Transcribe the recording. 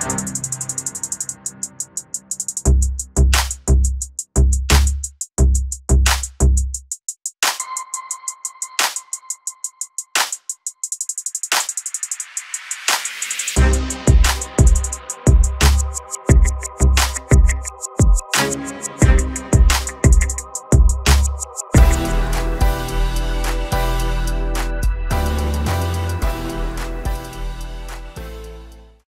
Música